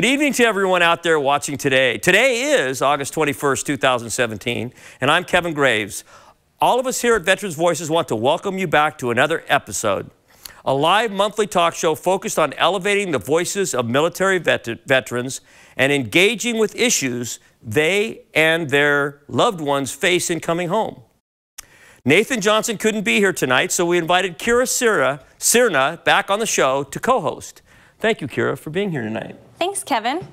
Good evening to everyone out there watching today. Today is August 21st, 2017, and I'm Kevin Graves. All of us here at Veterans Voices want to welcome you back to another episode, a live monthly talk show focused on elevating the voices of military vet veterans and engaging with issues they and their loved ones face in coming home. Nathan Johnson couldn't be here tonight, so we invited Kira Serna, Serna back on the show to co-host. Thank you, Kira, for being here tonight. Thanks, Kevin.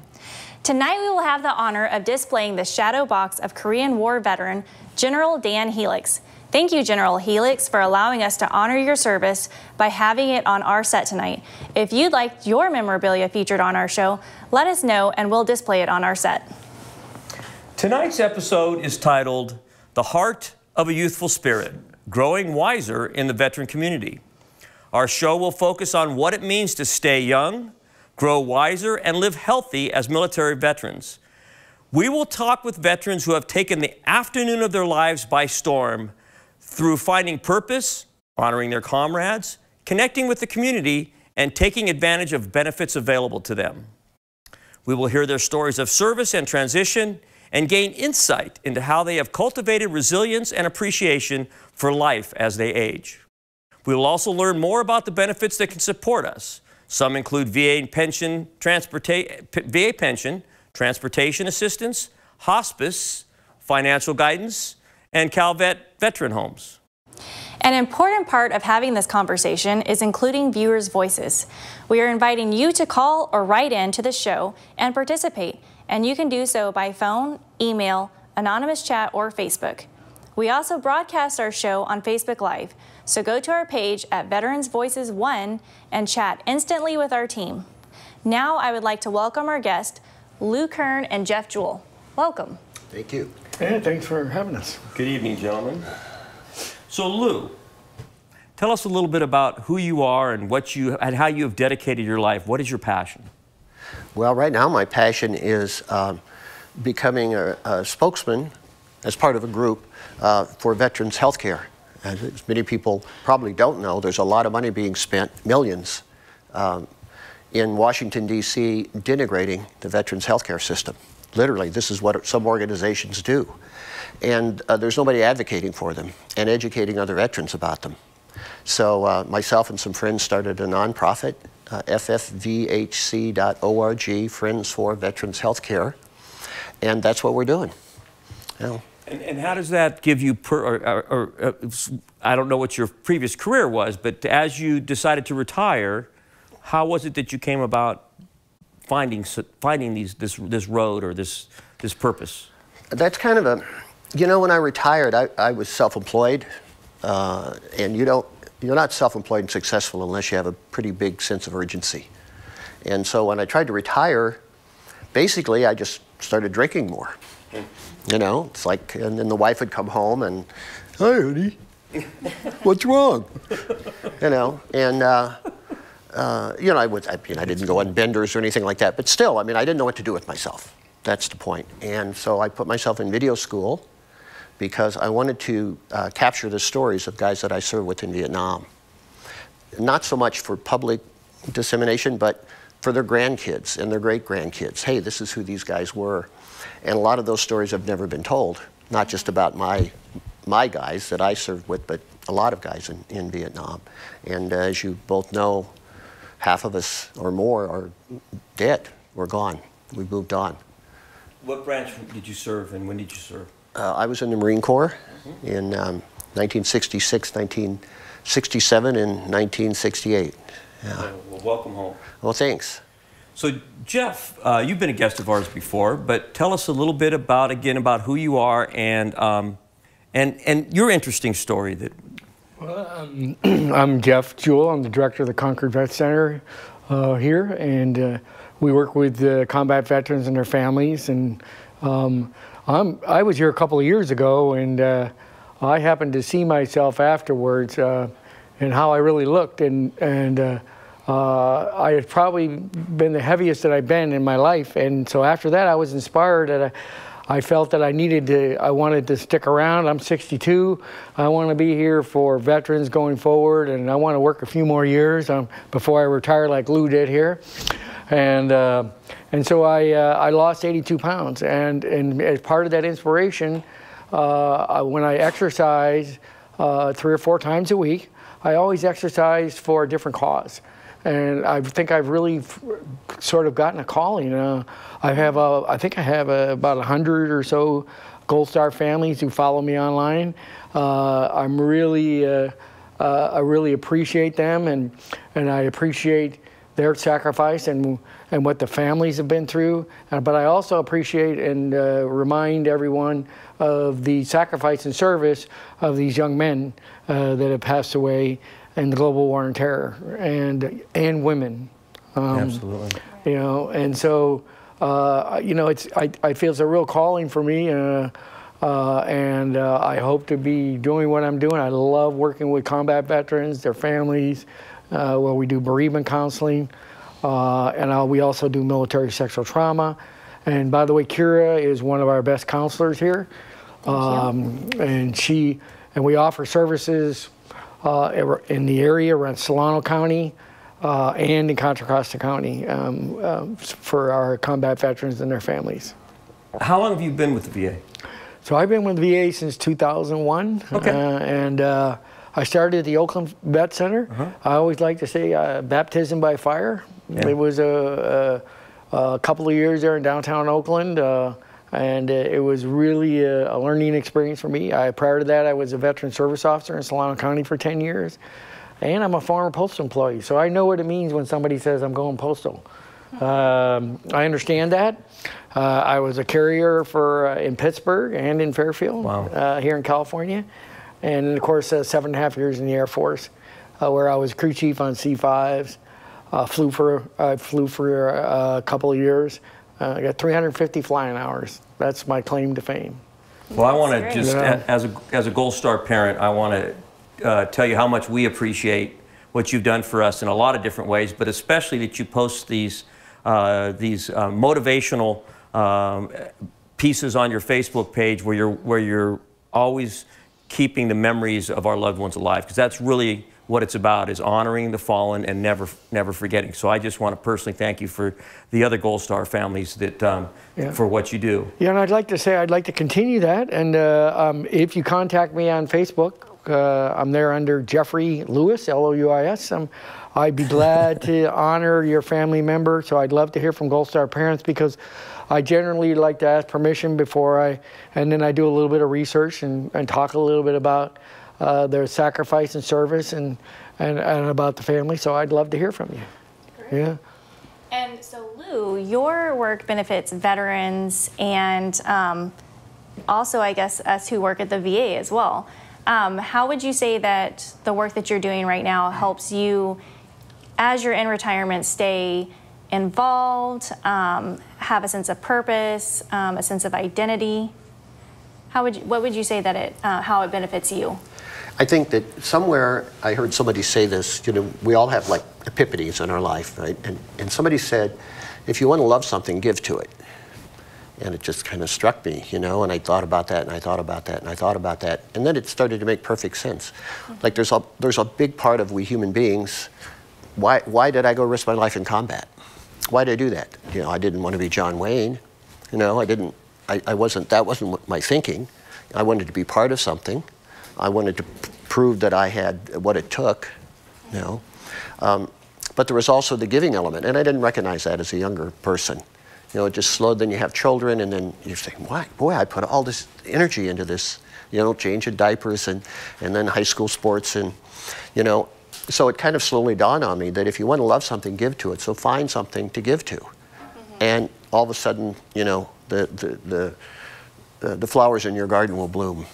Tonight we will have the honor of displaying the shadow box of Korean War veteran General Dan Helix. Thank you, General Helix, for allowing us to honor your service by having it on our set tonight. If you'd like your memorabilia featured on our show, let us know and we'll display it on our set. Tonight's episode is titled The Heart of a Youthful Spirit Growing Wiser in the Veteran Community. Our show will focus on what it means to stay young, grow wiser, and live healthy as military veterans. We will talk with veterans who have taken the afternoon of their lives by storm through finding purpose, honoring their comrades, connecting with the community, and taking advantage of benefits available to them. We will hear their stories of service and transition and gain insight into how they have cultivated resilience and appreciation for life as they age. We will also learn more about the benefits that can support us, some include VA pension, VA pension, transportation assistance, hospice, financial guidance, and CalVet veteran homes. An important part of having this conversation is including viewers' voices. We are inviting you to call or write in to the show and participate, and you can do so by phone, email, anonymous chat, or Facebook. We also broadcast our show on Facebook Live, so go to our page at Veterans Voices 1 and chat instantly with our team. Now I would like to welcome our guest, Lou Kern and Jeff Jewell. Welcome. Thank you. Hey, thanks for having us. Good evening, gentlemen. So Lou, tell us a little bit about who you are and what you and how you have dedicated your life. What is your passion? Well, right now my passion is um, becoming a, a spokesman as part of a group uh, for veterans health care. As many people probably don't know, there's a lot of money being spent, millions, um, in Washington, D.C., denigrating the veterans health care system. Literally, this is what some organizations do. And uh, there's nobody advocating for them and educating other veterans about them. So uh, myself and some friends started a nonprofit, uh, ffvhc.org, Friends for Veterans Healthcare, and that's what we're doing. Know, and, and how does that give you, per, or, or, or uh, I don't know what your previous career was, but as you decided to retire, how was it that you came about finding finding these this this road or this this purpose? That's kind of a, you know, when I retired, I, I was self-employed, uh, and you don't you're not self-employed and successful unless you have a pretty big sense of urgency. And so when I tried to retire, basically I just started drinking more. You know, it's like, and then the wife would come home and, hi, honey, what's wrong? You know, and, uh, uh, you know, I, would, I, mean, I didn't go on benders or anything like that, but still, I mean, I didn't know what to do with myself. That's the point. And so I put myself in video school because I wanted to uh, capture the stories of guys that I served with in Vietnam. Not so much for public dissemination, but for their grandkids and their great grandkids. Hey, this is who these guys were. And a lot of those stories have never been told, not just about my, my guys that I served with, but a lot of guys in, in Vietnam. And uh, as you both know, half of us or more are dead. We're gone. We moved on. What branch did you serve and when did you serve? Uh, I was in the Marine Corps mm -hmm. in um, 1966, 1967, and 1968. Yeah. Well, welcome home. Well, thanks. So, Jeff, uh, you've been a guest of ours before, but tell us a little bit about, again, about who you are and, um, and, and your interesting story. That. Well, um, I'm Jeff Jewell. I'm the director of the Concord Vet Center uh, here, and uh, we work with uh, combat veterans and their families. And um, I'm, I was here a couple of years ago, and uh, I happened to see myself afterwards uh, and how I really looked, and and uh, I had probably been the heaviest that I've been in my life. And so after that, I was inspired that I felt that I needed to, I wanted to stick around. I'm 62. I want to be here for veterans going forward, and I want to work a few more years um, before I retire like Lou did here. And, uh, and so I, uh, I lost 82 pounds. And, and as part of that inspiration, uh, when I exercise uh, three or four times a week, I always exercise for a different cause and I think I've really sort of gotten a calling. Uh, I have a, I think I have a, about a hundred or so Gold Star families who follow me online. Uh, I'm really, uh, uh I really appreciate them, and and I appreciate their sacrifice and and what the families have been through. Uh, but I also appreciate and uh, remind everyone of the sacrifice and service of these young men that have passed away and the global war on terror and and women. Um, Absolutely. You know, and so uh, you know, it's I, I feel it's a real calling for me. Uh, uh, and uh, I hope to be doing what I'm doing. I love working with combat veterans, their families, uh, where we do bereavement counseling, uh, and we also do military sexual trauma. And by the way, Kira is one of our best counselors here, um, and she and we offer services uh, in the area around Solano County uh, and in Contra Costa County um, uh, for our combat veterans and their families. How long have you been with the VA? So I've been with the VA since 2001. Okay. Uh, and uh, I started at the Oakland Vet Center. -huh. I always like to say uh, baptism by fire. Yeah. It was a, a, a, couple of years there in downtown Oakland and uh, it was really a, a, learning experience for me. I, prior to that, I was a veteran service officer in Solano County for 10 years, and I'm a former postal employee, so I know what it means when somebody says I'm going postal. Um, I understand that. Uh, I was a carrier for uh, in Pittsburg and in Fairfield wow. Uh, here in California, and of course uh, seven and a half years in the Air Force, uh, where I was crew chief on C5s. flew for I flew for a couple of years. Uh, I got 350 flying hours. That's my claim to fame. Well, I want to just, yeah. as a as a Gold Star parent, I want to uh, tell you how much we appreciate what you've done for us in a lot of different ways, but especially that you post these uh, these uh, motivational um, pieces on your Facebook page where you're where you're always keeping the memories of our loved ones alive, because that's really what it's about is honoring the fallen and never never forgetting. So I just want to personally thank you for the other Gold Star families that um, yeah. for what you do. Yeah, and I'd like to say I'd like to continue that. And uh, um, if you contact me on Facebook, uh, I'm there under Jeffrey Louis, L-O-U-I-S. Um, I'd be glad to honor your family member. So I'd love to hear from Gold Star parents because I generally like to ask permission before I, and then I do a little bit of research and, and talk a little bit about uh, their sacrifice and service and, and, and about the family. So I'd love to hear from you. Great. Yeah. And so, Lou, your work benefits veterans and um, also, I guess, us who work at the VA as well. Um, how would you say that the work that you're doing right now helps you, as you're in retirement, stay involved, um, have a sense of purpose, um, a sense of identity? How would you, what would you say that it, uh, how it benefits you? I think that somewhere I heard somebody say this, you know, we all have like epiphanies in our life, right? And, and somebody said, if you want to love something, give to it. And it just kind of struck me, you know, and I thought about that and I thought about that and I thought about that. And then it started to make perfect sense. Like there's a, there's a big part of we human beings, why, why did I go risk my life in combat? Why did I do that? You know, I didn't want to be John Wayne. You know, I didn't, I, I wasn't, that wasn't my thinking. I wanted to be part of something. I wanted to prove that I had what it took, you know. Um, but there was also the giving element, and I didn't recognize that as a younger person. You know, it just slowed. Then you have children, and then you think, "Why, boy, I put all this energy into this." You know, changing diapers, and and then high school sports, and you know, so it kind of slowly dawned on me that if you want to love something, give to it. So find something to give to, mm -hmm. and all of a sudden, you know, the the the, uh, the flowers in your garden will bloom.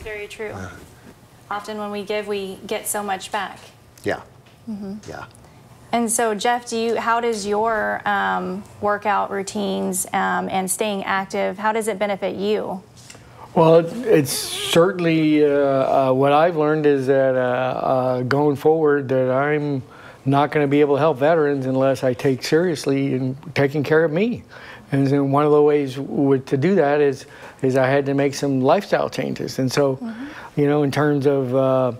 That's very true. Uh, Often when we give, we get so much back. Yeah. Mm-hmm. Yeah. And so, Jeff, do you? How does your um, workout routines um, and staying active? How does it benefit you? Well, it's certainly uh, uh, what I've learned is that uh, uh going forward, that I'm not going to be able to help veterans unless I take seriously in taking care of me. And one of the ways with, to do that is is I had to make some lifestyle changes. And so, mm-hmm. you know, in terms of uh,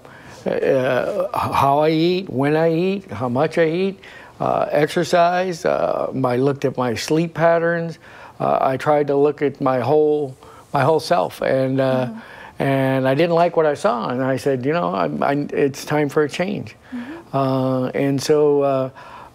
uh, how I eat, when I eat, how much I eat, uh, exercise. Uh, I looked at my sleep patterns. Uh, I tried to look at my whole my whole self, and mm-hmm. and I didn't like what I saw, and I said, you know, I, I, it's time for a change. Mm-hmm. and so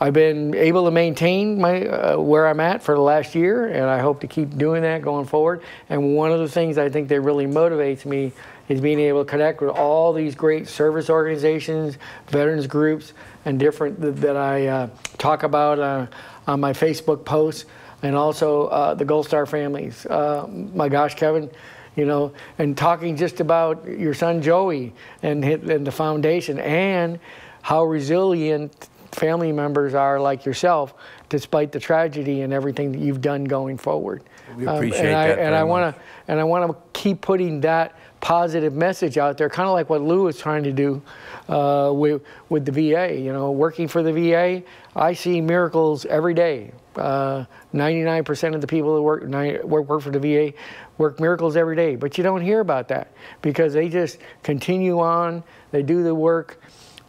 I've been able to maintain my uh, where I'm at for the last year, and I hope to keep doing that going forward. And one of the things I think that really motivates me is being able to connect with all these great service organizations, veterans groups, and different that, that I uh, talk about uh, on my Facebook posts, and also uh, the Gold Star families. Uh, my gosh, Kevin you know, and talking just about your son Joey and, and the foundation and how resilient family members are like yourself, despite the tragedy and everything that you've done going forward. We appreciate um, and that. I, and I want to and I want to keep putting that positive message out there, kind of like what Lou is trying to do uh, with with the VA. You know, working for the VA, I see miracles every day. 99% uh, of the people that work, work work for the VA work miracles every day, but you don't hear about that because they just continue on. They do the work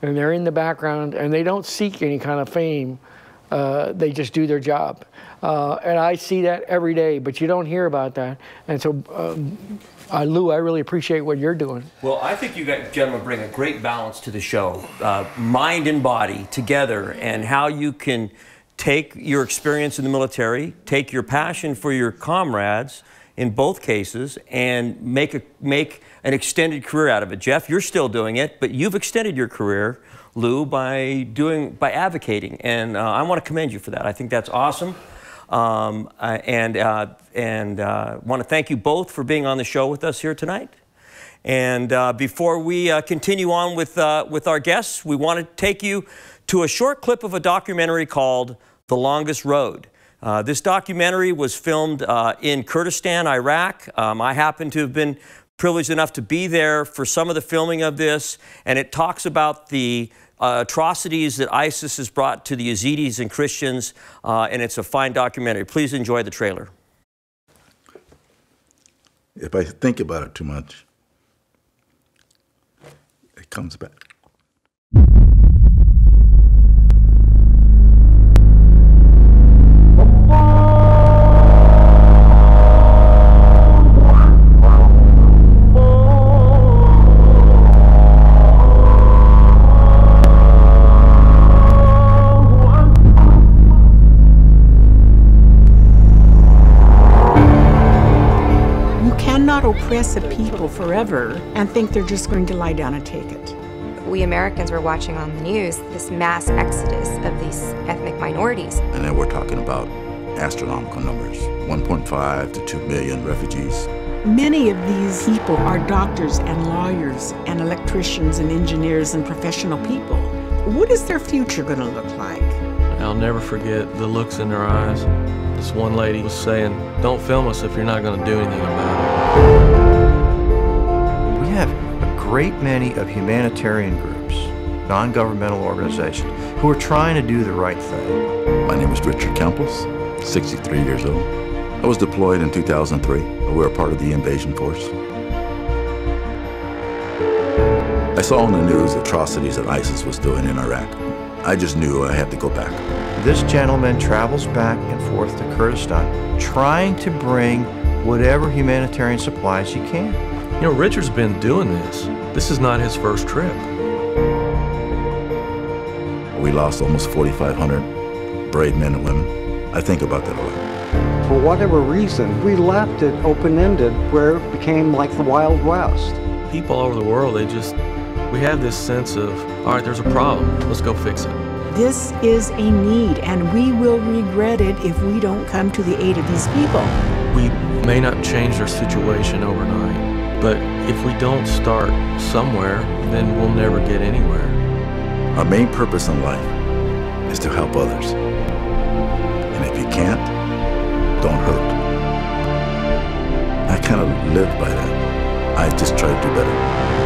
and they're in the background and they don't seek any kind of fame. Uh, they just do their job. Uh, and I see that every day, but you don't hear about that. And so, um, uh, Lou, I really appreciate what you're doing. Well, I think you gentlemen bring a great balance to the show, uh, mind and body together, and how you can take your experience in the military, take your passion for your comrades in both cases, and make a make an extended career out of it. Jeff, you're still doing it, but you've extended your career, Lou, by doing by advocating, and uh, I want to commend you for that. I think that's awesome. Um, uh, and uh, and uh, want to thank you both for being on the show with us here tonight. And uh, before we uh, continue on with uh, with our guests, we want to take you to a short clip of a documentary called "The Longest Road." this documentary was filmed in Kurdistan, Iraq. Um, I happen to have been privileged enough to be there for some of the filming of this, and it talks about the uh, atrocities that ISIS has brought to the Yazidis and Christians, uh, and it's a fine documentary. Please enjoy the trailer. If I think about it too much, it comes back. Oppress a people forever and think they're just going to lie down and take it. We Americans were watching on the news this mass exodus of these ethnic minorities. And then we're talking about astronomical numbers 1.5 to 2 million refugees. Many of these people are doctors and lawyers and electricians and engineers and professional people. What is their future going to look like? I'll never forget the looks in their eyes. This one lady was saying, Don't film us if you're not going to do anything about it. We have a great many of humanitarian groups, non governmental organizations, who are trying to do the right thing. My name is Richard Campos, 63 years old. I was deployed in 2003. We were part of the invasion force. I saw on the news atrocities that ISIS was doing in Iraq. I just knew I had to go back. This gentleman travels back and forth to Kurdistan, trying to bring whatever humanitarian supplies he can. You know, Richard's been doing this. This is not his first trip. We lost almost 4,500 brave men and women. I think about that a lot. For whatever reason, we left it open-ended where it became like the Wild West. People all over the world, they just we have this sense of, all right, there's a problem, let's go fix it. This is a need, and we will regret it if we don't come to the aid of these people. We may not change their situation overnight, but if we don't start somewhere, then we'll never get anywhere. Our main purpose in life is to help others. And if you can't, don't hurt. I kind of live by that. I just try to do better.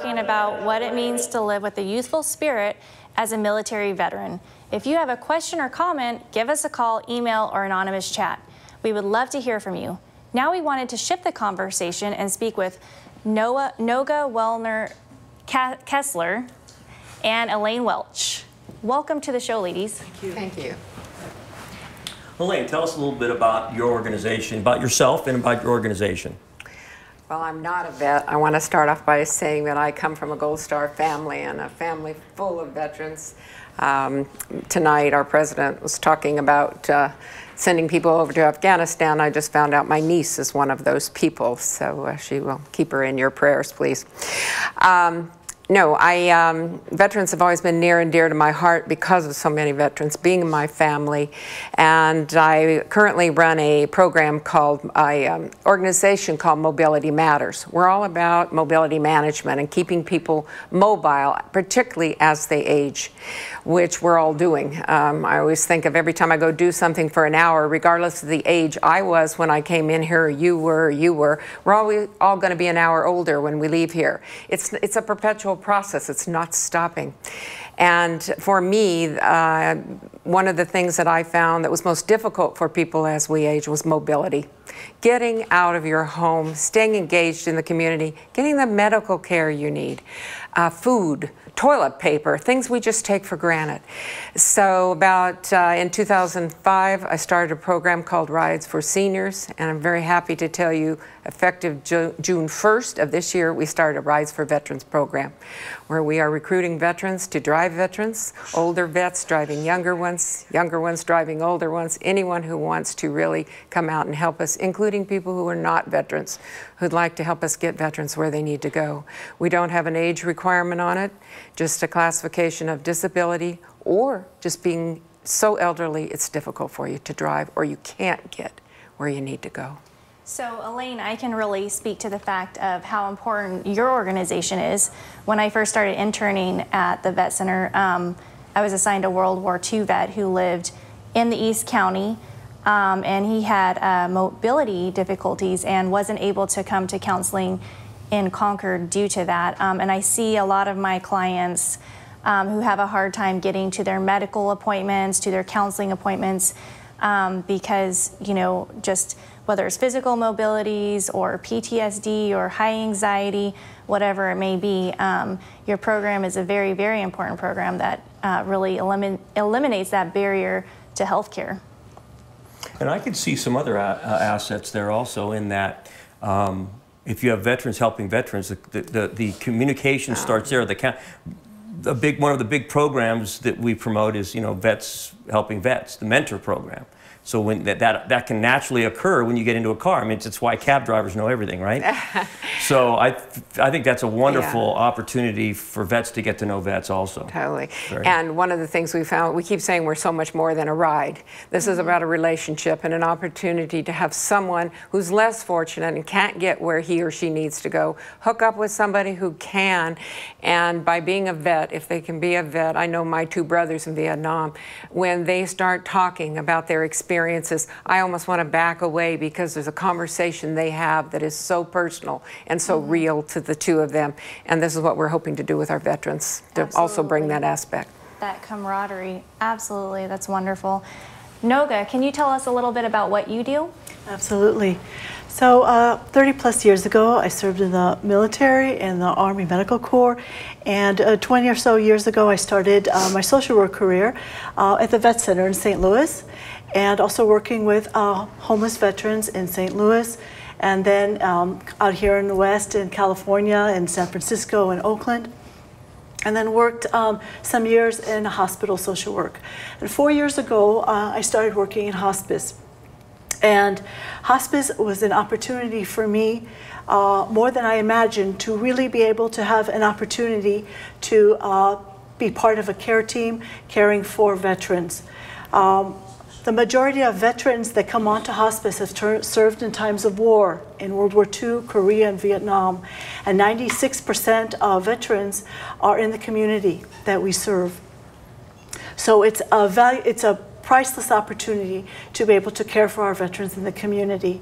Talking about what it means to live with a youthful spirit as a military veteran. If you have a question or comment, give us a call, email, or anonymous chat. We would love to hear from you. Now we wanted to shift the conversation and speak with Noah, Noga Welner Kessler and Elaine Welch. Welcome to the show, ladies. Thank you. Thank you. Elaine, tell us a little bit about your organization, about yourself and about your organization. Well, I'm not a vet. I want to start off by saying that I come from a Gold Star family and a family full of veterans. Um, tonight, our president was talking about uh, sending people over to Afghanistan. I just found out my niece is one of those people, so uh, she will keep her in your prayers, please. Um, no, I, um, veterans have always been near and dear to my heart because of so many veterans being in my family. And I currently run a program called, an um, organization called Mobility Matters. We're all about mobility management and keeping people mobile, particularly as they age, which we're all doing. Um, I always think of every time I go do something for an hour, regardless of the age I was when I came in here, you were, you were, we're always all going to be an hour older when we leave here. It's, it's a perpetual process, it's not stopping. And for me, uh, one of the things that I found that was most difficult for people as we age was mobility. Getting out of your home, staying engaged in the community, getting the medical care you need, uh, food, toilet paper, things we just take for granted. So about uh, in 2005, I started a program called Rides for Seniors, and I'm very happy to tell you, effective Ju June 1st of this year, we started a Rides for Veterans program, where we are recruiting veterans to drive veterans, older vets driving younger ones, younger ones driving older ones, anyone who wants to really come out and help us, including people who are not veterans, who'd like to help us get veterans where they need to go. We don't have an age requirement on it just a classification of disability or just being so elderly it's difficult for you to drive or you can't get where you need to go. So, Elaine, I can really speak to the fact of how important your organization is. When I first started interning at the Vet Center, um, I was assigned a World War II vet who lived in the East County, um, and he had uh, mobility difficulties and wasn't able to come to counseling in Concord due to that. Um, and I see a lot of my clients um, who have a hard time getting to their medical appointments, to their counseling appointments, um, because, you know, just whether it's physical mobilities or PTSD or high anxiety, whatever it may be, um, your program is a very, very important program that uh, really elimin eliminates that barrier to healthcare. And I can see some other uh, assets there also in that um, if you have veterans helping veterans, the, the, the communication starts there. The, the big, one of the big programs that we promote is, you know, vets helping vets, the mentor program. So when that, that, that can naturally occur when you get into a car. I mean, it's, it's why cab drivers know everything, right? so I, I think that's a wonderful yeah. opportunity for vets to get to know vets also. Totally. Very. And one of the things we found, we keep saying we're so much more than a ride. This is mm-hmm. about a relationship and an opportunity to have someone who's less fortunate and can't get where he or she needs to go, hook up with somebody who can. And by being a vet, if they can be a vet, I know my two brothers in Vietnam, when they start talking about their experience experiences, I almost want to back away because there's a conversation they have that is so personal and so mm -hmm. real to the two of them. And this is what we're hoping to do with our veterans to Absolutely. also bring that aspect. That camaraderie. Absolutely. That's wonderful. Noga, can you tell us a little bit about what you do? Absolutely. So, uh, 30 plus years ago, I served in the military and the Army Medical Corps. And uh, 20 or so years ago, I started uh, my social work career uh, at the Vet Center in St. Louis and also working with uh, homeless veterans in St. Louis, and then um, out here in the West in California, in San Francisco, and Oakland. And then worked um, some years in hospital social work. And four years ago, uh, I started working in hospice. And hospice was an opportunity for me, uh, more than I imagined, to really be able to have an opportunity to uh, be part of a care team caring for veterans. Um, the majority of veterans that come onto hospice have served in times of war in World War II, Korea, and Vietnam. And 96% of veterans are in the community that we serve. So it's a, value, it's a priceless opportunity to be able to care for our veterans in the community.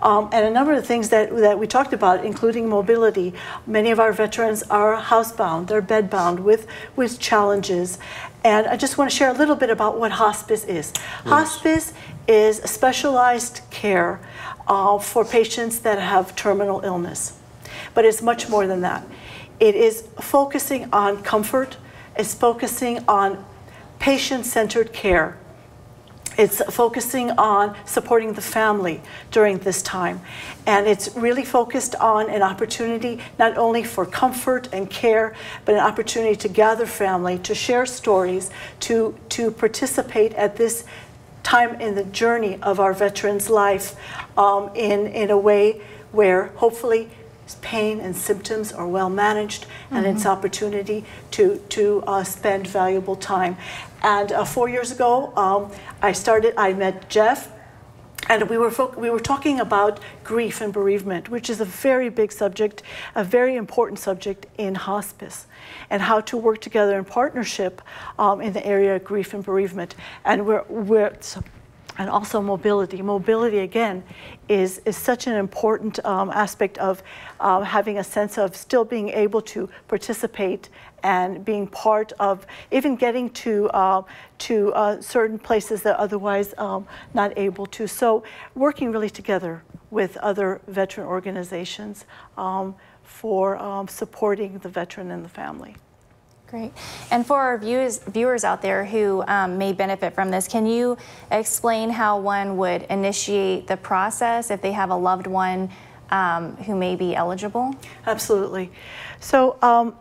Um, and a number of the things that, that we talked about, including mobility. Many of our veterans are housebound, they're bedbound with, with challenges. And I just want to share a little bit about what hospice is. Hospice is specialized care uh, for patients that have terminal illness. But it's much more than that. It is focusing on comfort, it's focusing on patient centered care. It's focusing on supporting the family during this time. And it's really focused on an opportunity not only for comfort and care, but an opportunity to gather family, to share stories, to, to participate at this time in the journey of our veterans' life um, in, in a way where hopefully pain and symptoms are well managed and it's Mhm. opportunity to, to uh, spend valuable time. And uh, four years ago, um, I started, I met Jeff and we were, we were talking about grief and bereavement, which is a very big subject, a very important subject in hospice, and how to work together in partnership um, in the area of grief and bereavement. And we're, we're and also mobility. Mobility, again, is, is such an important um, aspect of uh, having a sense of still being able to participate and being part of even getting to, uh, to uh, certain places that otherwise um, not able to. So working really together with other veteran organizations um, for um, supporting the veteran and the family. Great. And for our viewers, viewers out there who um, may benefit from this, can you explain how one would initiate the process if they have a loved one um, who may be eligible? Absolutely. So, um,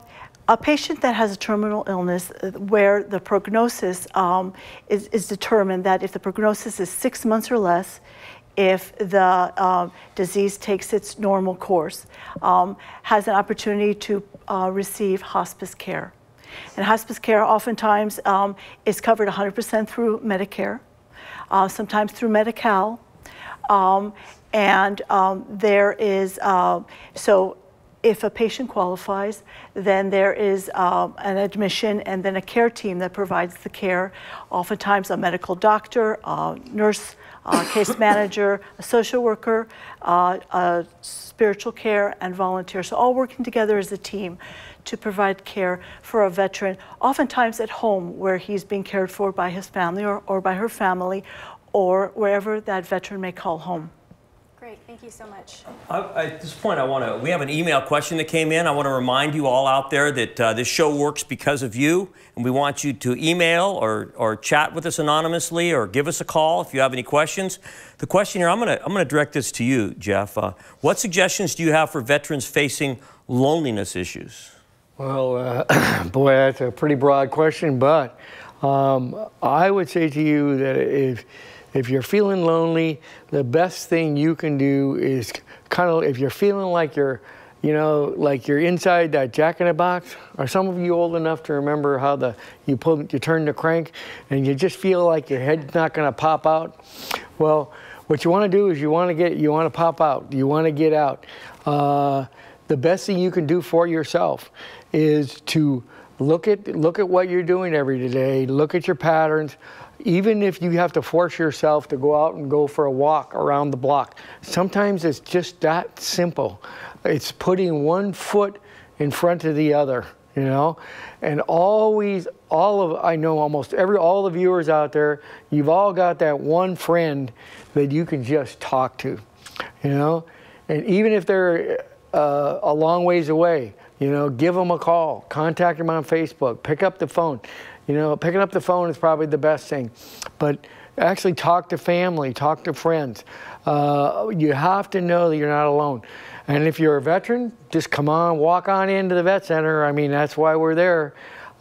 a patient that has a terminal illness uh, where the prognosis um, is, is determined that if the prognosis is six months or less, if the um, disease takes its normal course, um, has an opportunity to uh, receive hospice care. And hospice care oftentimes um, is covered 100% through Medicare, uh, sometimes through Medi-Cal. Um, and um, there is, uh, so if a patient qualifies, then there is um, an admission and then a care team that provides the care. Oftentimes, a medical doctor, a nurse, a case manager, a social worker, uh, a spiritual care, and volunteer. So, all working together as a team to provide care for a veteran, oftentimes at home where he's being cared for by his family or, or by her family, or wherever that veteran may call home. Great. Thank you so much. I, at this point, I want to. We have an email question that came in. I want to remind you all out there that uh, this show works because of you, and we want you to email or or chat with us anonymously or give us a call if you have any questions. The question here, I'm going to I'm going to direct this to you, Jeff. Uh, what suggestions do you have for veterans facing loneliness issues? Well, uh, boy, that's a pretty broad question, but um, I would say to you that if if you're feeling lonely, the best thing you can do is kind of if you're feeling like you're, you know, like you're inside that jack in a box. Are some of you old enough to remember how the you pull you turn the crank and you just feel like your head's not going to pop out? Well, what you want to do is you want to get you want to pop out. You want to get out. Uh, the best thing you can do for yourself is to look at look at what you're doing every day. Look at your patterns. Even if you have to force yourself to go out and go for a walk around the block, sometimes it's just that simple. It's putting one foot in front of the other, you know? And always, all of, I know almost every, all the viewers out there, you've all got that one friend that you can just talk to, you know? And even if they're uh, a long ways away, you know, give them a call, contact them on Facebook, pick up the phone. You know, picking up the phone is probably the best thing, but actually talk to family, talk to friends. Uh, you have to know that you're not alone. And if you're a veteran, just come on, walk on into the vet center. I mean, that's why we're there.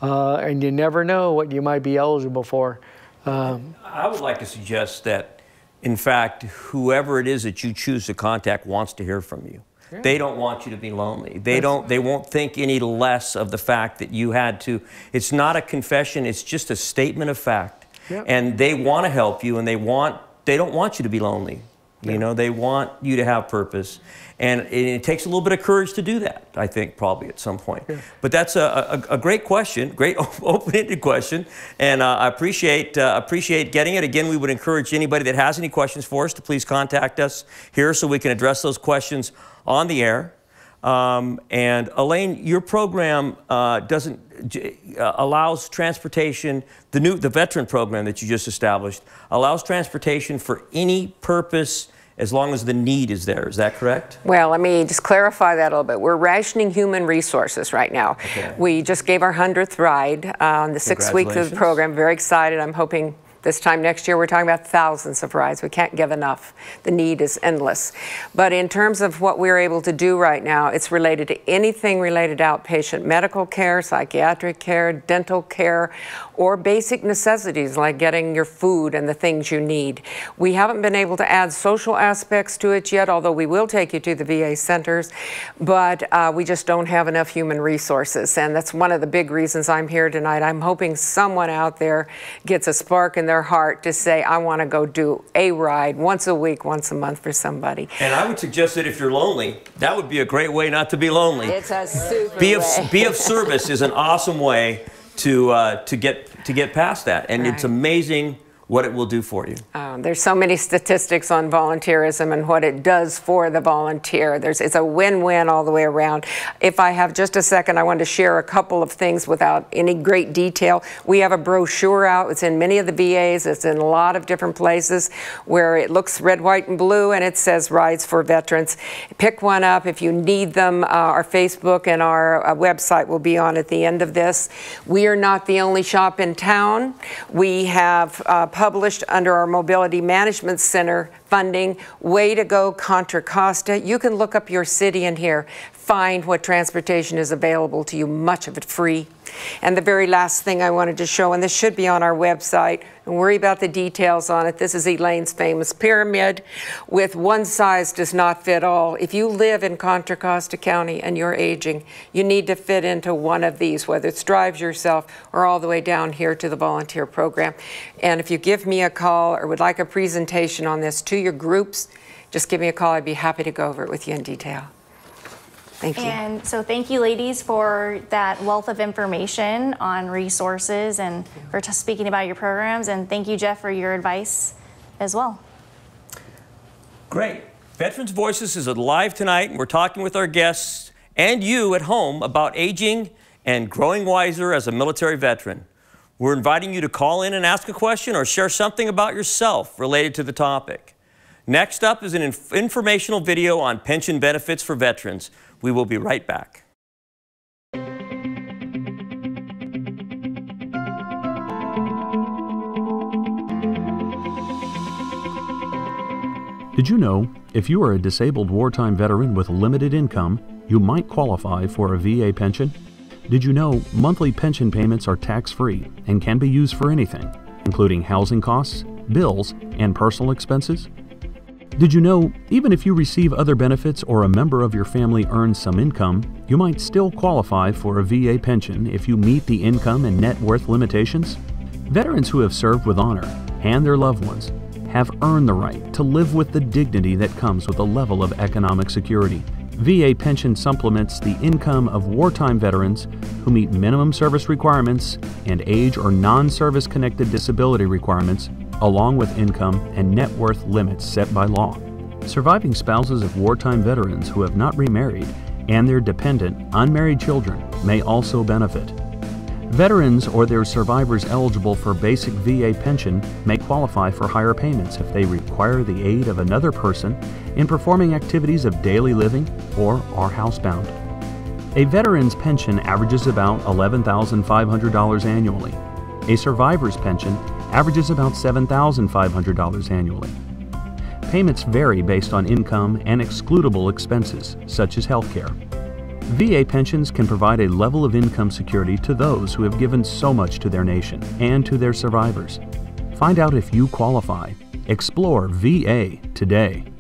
Uh, and you never know what you might be eligible for. Um, I would like to suggest that, in fact, whoever it is that you choose to contact wants to hear from you. They don't want you to be lonely. They don't. They won't think any less of the fact that you had to. It's not a confession. It's just a statement of fact. Yep. And they want to help you, and they want. They don't want you to be lonely. You know, they want you to have purpose. And it, it, takes a little bit of courage to do that, I think, probably at some point. Yeah. But that's a, a, a, great question, great open-ended question, and uh, I appreciate, uh, appreciate getting it. Again, we would encourage anybody that has any questions for us to please contact us here so we can address those questions on the air. Um, and Elaine, your program uh, doesn't uh, allows transportation. The new the veteran program that you just established allows transportation for any purpose as long as the need is there. Is that correct? Well, let me just clarify that a little bit. We're rationing human resources right now. Okay. We just gave our 100th ride uh, on the sixth week of the program. Very excited. I'm hoping this time next year, we're talking about thousands of rides. We can't give enough. The need is endless. But in terms of what we're able to do right now, it's related to anything related to outpatient medical care, psychiatric care, dental care, or basic necessities like getting your food and the things you need. We haven't been able to add social aspects to it yet, although we will take you to the VA centers, but uh, we just don't have enough human resources. And that's one of the big reasons I'm here tonight. I'm hoping someone out there gets a spark in their their heart to say, I want to go do a ride once a week, once a month for somebody. And I would suggest that if you're lonely, that would be a great way not to be lonely. It's a super be of, way. be of service is an awesome way to, uh, to, get, to get past that. And right. it's amazing what it will do for you. Um, there's so many statistics on volunteerism and what it does for the volunteer. There's, it's a win-win all the way around. If I have just a second, I want to share a couple of things without any great detail. We have a brochure out. It's in many of the VAs. It's in a lot of different places where it looks red, white, and blue, and it says Rides for Veterans. Pick one up if you need them. Uh, our Facebook and our uh, website will be on at the end of this. We are not the only shop in town. We have uh, published under our Mobility Management Center funding, Way to Go Contra Costa. You can look up your city in here, find what transportation is available to you, much of it free. And the very last thing I wanted to show, and this should be on our website, don't worry about the details on it. This is Elaine's famous pyramid with one size does not fit all. If you live in Contra Costa County and you're aging, you need to fit into one of these, whether it's drives yourself or all the way down here to the volunteer program. And if you give me a call or would like a presentation on this to your groups, just give me a call. I'd be happy to go over it with you in detail. Thank you. And so thank you, ladies, for that wealth of information on resources and for speaking about your programs. And thank you, Jeff, for your advice as well. Great. Veterans Voices is live tonight, and we're talking with our guests and you at home about aging and growing wiser as a military veteran. We're inviting you to call in and ask a question or share something about yourself related to the topic. Next up is an inf informational video on pension benefits for veterans. We will be right back. Did you know if you are a disabled wartime veteran with limited income, you might qualify for a VA pension? Did you know monthly pension payments are tax free and can be used for anything, including housing costs, bills, and personal expenses? Did you know, even if you receive other benefits or a member of your family earns some income, you might still qualify for a VA pension if you meet the income and net worth limitations? Veterans who have served with honor and their loved ones have earned the right to live with the dignity that comes with a level of economic security. VA pension supplements the income of wartime veterans who meet minimum service requirements and age or non service connected disability requirements along with income and net worth limits set by law. Surviving spouses of wartime veterans who have not remarried and their dependent, unmarried children may also benefit. Veterans or their survivors eligible for basic VA pension may qualify for higher payments if they require the aid of another person in performing activities of daily living or are housebound. A veteran's pension averages about $11,500 annually. A survivor's pension averages about $7,500 annually. Payments vary based on income and excludable expenses, such as health care. VA pensions can provide a level of income security to those who have given so much to their nation and to their survivors. Find out if you qualify. Explore VA today.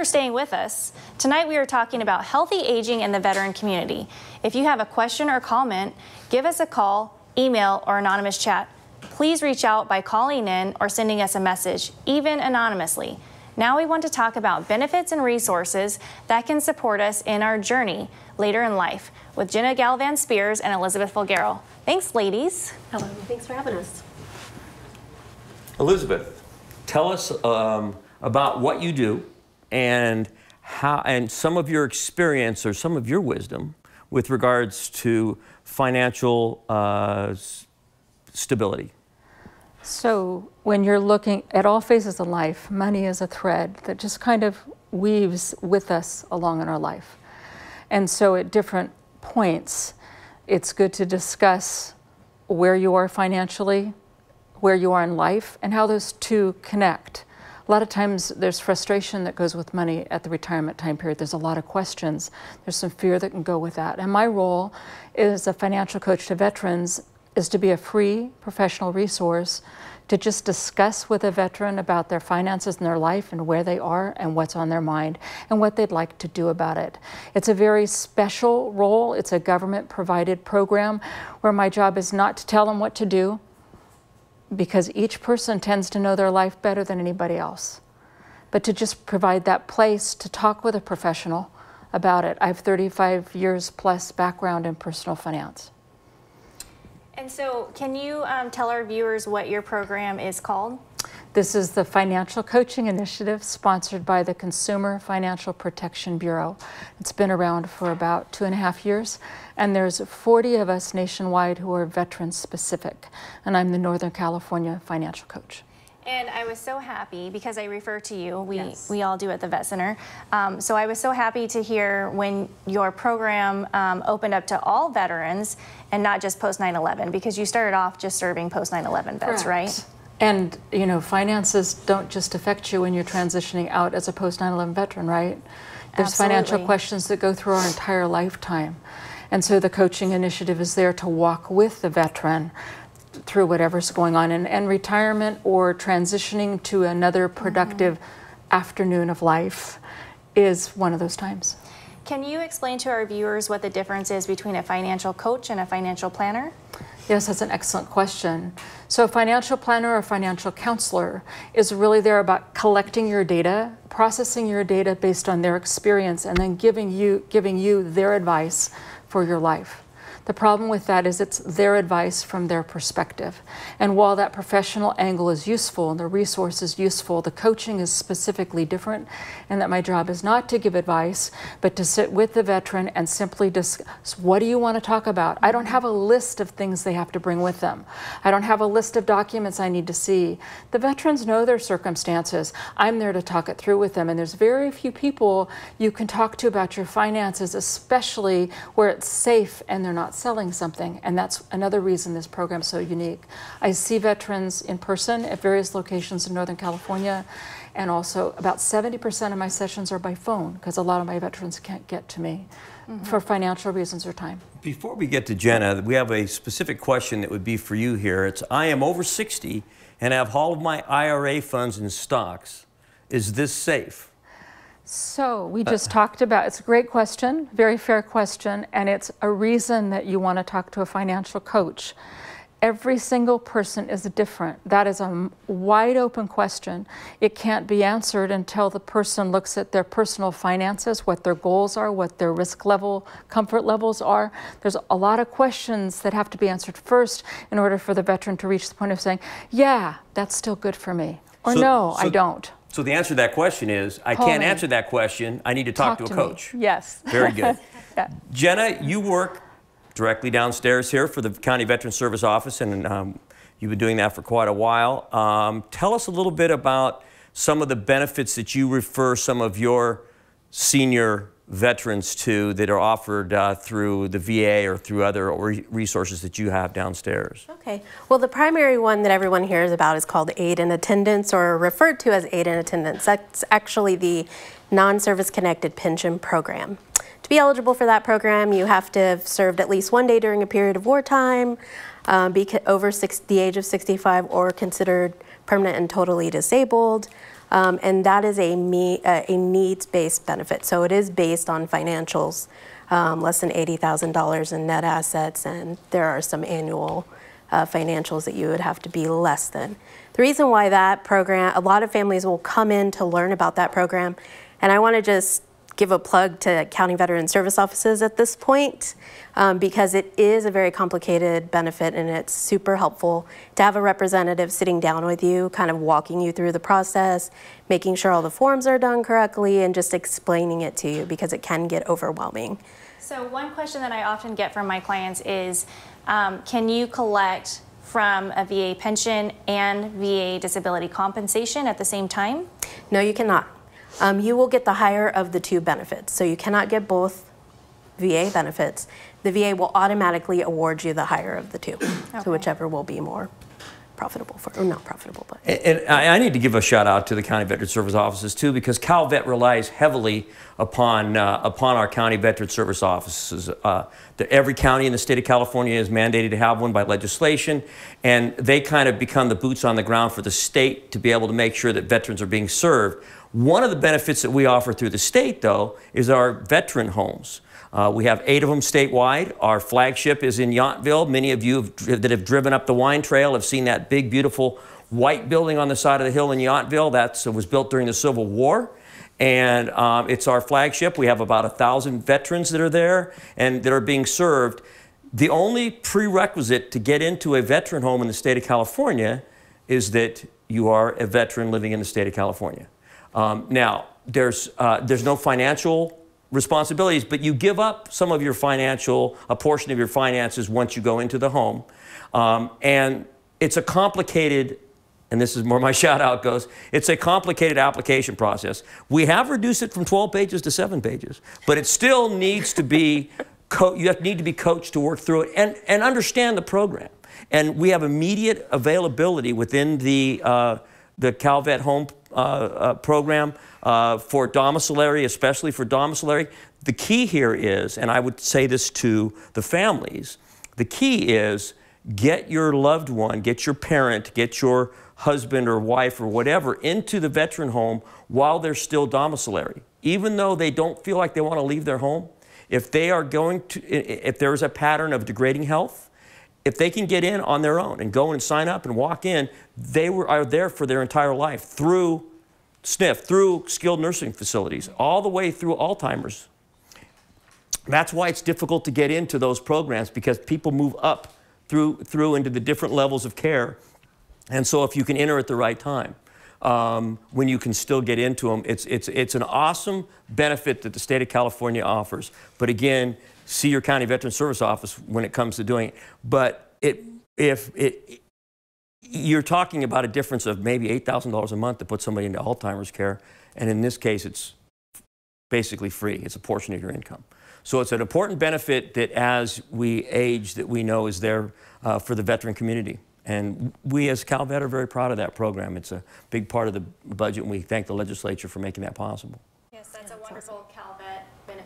For staying with us. Tonight we are talking about healthy aging in the veteran community. If you have a question or comment, give us a call, email, or anonymous chat. please reach out by calling in or sending us a message, even anonymously. Now we want to talk about benefits and resources that can support us in our journey later in life with Jenna Galvan Spears and Elizabeth Folgero. Thanks, ladies. Hello. Thanks for having us. Elizabeth, tell us um, about what you do and how, and some of your experience or some of your wisdom with regards to financial uh, stability. So, when you're looking at all phases of life, money is a thread that just kind of weaves with us along in our life. And so, at different points, it's good to discuss where you are financially, where you are in life, and how those two connect. A lot of times there's frustration that goes with money at the retirement time period. There's a lot of questions. There's some fear that can go with that. And my role as a financial coach to veterans is to be a free professional resource to just discuss with a veteran about their finances and their life and where they are and what's on their mind and what they'd like to do about it. It's a very special role. It's a government provided program where my job is not to tell them what to do because each person tends to know their life better than anybody else, but to just provide that place to talk with a professional about it. I have 35 years plus background in personal finance. And so, can you um, tell our viewers what your program is called? This is the Financial Coaching Initiative sponsored by the Consumer Financial Protection Bureau. It's been around for about two and a half years, and there's 40 of us nationwide who are veteran specific, and I'm the Northern California financial coach. And I was so happy because I refer to you. We yes. we all do at the Vet Center. Um, so I was so happy to hear when your program um, opened up to all veterans and not just post 9/11 because you started off just serving post 9/11 vets, Correct. right? And you know, finances don't just affect you when you're transitioning out as a post 9/11 veteran, right? There's Absolutely. financial questions that go through our entire lifetime. And so the coaching initiative is there to walk with the veteran through whatever's going on and, and retirement or transitioning to another productive mm-hmm. afternoon of life is one of those times. Can you explain to our viewers what the difference is between a financial coach and a financial planner? Yes, that's an excellent question. So, a financial planner or financial counselor is really there about collecting your data, processing your data based on their experience, and then giving you, giving you their advice for your life. The problem with that is it's their advice from their perspective. And while that professional angle is useful and the resource is useful, the coaching is specifically different, and that my job is not to give advice, but to sit with the veteran and simply discuss what do you want to talk about? I don't have a list of things they have to bring with them. I don't have a list of documents I need to see. The veterans know their circumstances. I'm there to talk it through with them, and there's very few people you can talk to about your finances, especially where it's safe and they're not selling something, and that's another reason this program is so unique. I see veterans in person at various locations in Northern California, and also about 70% of my sessions are by phone because a lot of my veterans can't get to me mm -hmm. for financial reasons or time. Before we get to Jenna, we have a specific question that would be for you here. It's I am over 60 and have all of my IRA funds in stocks. Is this safe? So we just uh, talked about, it's a great question, very fair question, and it's a reason that you want to talk to a financial coach. Every single person is different. That is a wide open question. It can't be answered until the person looks at their personal finances, what their goals are, what their risk level, comfort levels are. There's a lot of questions that have to be answered first in order for the veteran to reach the point of saying, yeah, that's still good for me. Or so, no, so I don't. So the answer to that question is, I Call can't me. answer that question. I need to talk, talk to a coach. Me. Yes. Very good. yeah. Jenna, you work directly downstairs here for the County Veteran Service Office, and um, you've been doing that for quite a while. Um, tell us a little bit about some of the benefits that you refer some of your senior veterans to that are offered uh, through the VA or through other resources that you have downstairs? Okay. Well, the primary one that everyone hears about is called aid and attendance or referred to as aid and attendance. That's actually the non-service connected pension program. To be eligible for that program, you have to have served at least one day during a period of wartime, um, be over six, the age of 65 or considered permanent and totally disabled, um, and that is a, me, uh, a needs-based benefit. So it is based on financials, um, less than $80,000 in net assets, and there are some annual uh, financials that you would have to be less than. The reason why that program, a lot of families will come in to learn about that program, and I want to just give a plug to county veteran service offices at this point um, because it is a very complicated benefit and it's super helpful to have a representative sitting down with you, kind of walking you through the process, making sure all the forms are done correctly, and just explaining it to you because it can get overwhelming. So one question that I often get from my clients is, um, can you collect from a VA pension and VA disability compensation at the same time? No, you cannot. Um, you will get the higher of the two benefits. So you cannot get both VA benefits. The VA will automatically award you the higher of the two. Okay. So whichever will be more profitable for, or not profitable, but. And, and I need to give a shout out to the county veteran service offices too, because CalVet relies heavily upon uh, upon our county veteran service offices. Uh, the, every county in the state of California is mandated to have one by legislation, and they kind of become the boots on the ground for the state to be able to make sure that veterans are being served. One of the benefits that we offer through the state, though, is our veteran homes. Uh, we have eight of them statewide. Our flagship is in Yountville. Many of you have, that have driven up the wine trail have seen that big, beautiful white building on the side of the hill in Yountville. That was built during the Civil War. And um, it's our flagship. We have about a thousand veterans that are there and that are being served. The only prerequisite to get into a veteran home in the state of California is that you are a veteran living in the state of California. Um, now, there's, uh, there's no financial responsibilities, but you give up some of your financial, a portion of your finances once you go into the home. Um, and it's a complicated, and this is where my shout out goes, it's a complicated application process. We have reduced it from 12 pages to seven pages, but it still needs to be, you have, need to be coached to work through it and, and understand the program. And we have immediate availability within the, uh, the CalVet home program uh, for domiciliary, especially for domiciliary. The key here is, and I would say this to the families, the key is get your loved one, get your parent, get your husband or wife or whatever into the veteran home while they're still domiciliary. Even though they don't feel like they want to leave their home, if they are going to, if there's a pattern of degrading health, if they can get in on their own and go and sign up and walk in, they were, are there for their entire life through SNF, through skilled nursing facilities, all the way through Alzheimer's. That's why it's difficult to get into those programs because people move up through, through into the different levels of care. And so if you can enter at the right time, um, when you can still get into them, it's, it's, it's an awesome benefit that the state of California offers. But again, see your county veteran service office when it comes to doing it. But it, if it, you're talking about a difference of maybe $8,000 a month to put somebody into Alzheimer's care, and in this case, it's basically free. It's a portion of your income. So it's an important benefit that as we age that we know is there uh, for the veteran community. And we as CalVet are very proud of that program. It's a big part of the budget, and we thank the legislature for making that possible. Yes, that's a wonderful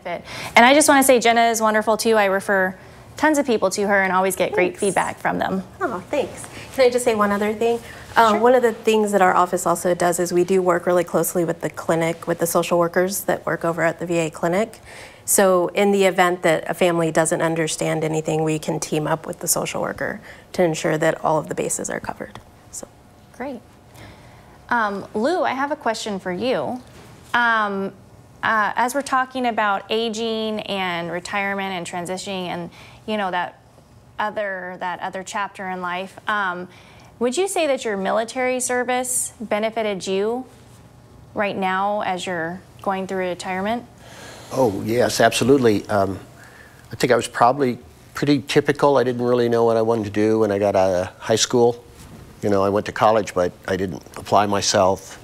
benefit. And I just want to say Jenna is wonderful too. I refer tons of people to her and always get thanks. great feedback from them. Oh, thanks. Can I just say one other thing? Um, sure. One of the things that our office also does is we do work really closely with the clinic, with the social workers that work over at the VA clinic. So in the event that a family doesn't understand anything, we can team up with the social worker to ensure that all of the bases are covered. So Great. Um, Lou, I have a question for you. Um, uh, as we're talking about aging and retirement and transitioning and you know that other that other chapter in life, um, would you say that your military service benefited you right now as you're going through retirement? Oh yes, absolutely. Um, I think I was probably pretty typical. I didn't really know what I wanted to do when I got out of high school. You know, I went to college, but I didn't apply myself.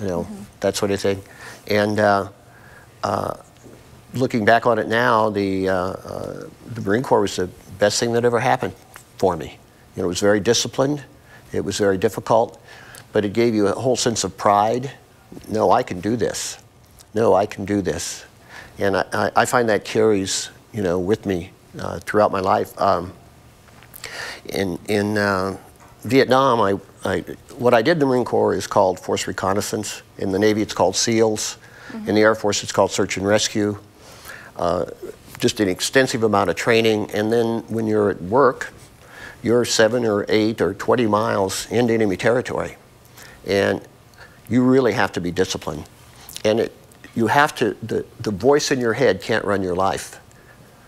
You know, mm -hmm. that sort of thing. And uh, uh, looking back on it now, the, uh, uh, the Marine Corps was the best thing that ever happened for me. You know, it was very disciplined, it was very difficult, but it gave you a whole sense of pride. No, I can do this. No, I can do this. And I, I find that carries, you know, with me uh, throughout my life. Um, in in uh, Vietnam, I, I, what I did in the Marine Corps is called Force Reconnaissance. In the Navy, it's called SEALs. -hmm. In the Air Force, it's called search and rescue. Uh, just an extensive amount of training. And then when you're at work, you're seven or eight or 20 miles into enemy territory. And you really have to be disciplined. And it, you have to, the, the voice in your head can't run your life.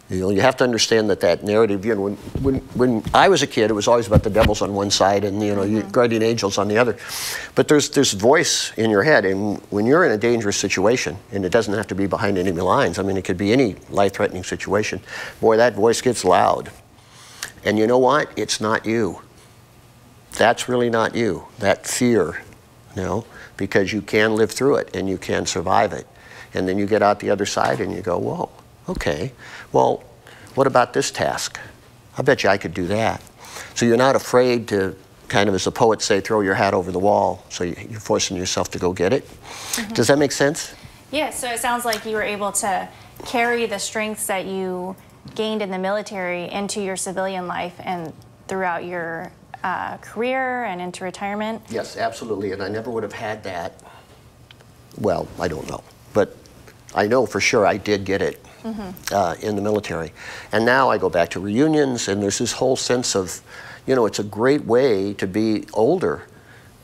You know, you have to understand that that narrative, you know, when, when, when I was a kid, it was always about the devils on one side and, you know, mm -hmm. guardian angels on the other. But there's this voice in your head, and when you're in a dangerous situation, and it doesn't have to be behind enemy lines, I mean, it could be any life-threatening situation, boy, that voice gets loud. And you know what? It's not you. That's really not you. That fear, you know, because you can live through it and you can survive it. And then you get out the other side and you go, whoa, okay. Well, what about this task? I bet you I could do that. So you're not afraid to kind of, as the poets say, throw your hat over the wall. So you're forcing yourself to go get it. Mm -hmm. Does that make sense? Yeah, so it sounds like you were able to carry the strengths that you gained in the military into your civilian life and throughout your uh, career and into retirement? Yes, absolutely. And I never would have had that. Well, I don't know. But I know for sure I did get it mm -hmm. uh, in the military. And now I go back to reunions, and there's this whole sense of, you know, it's a great way to be older.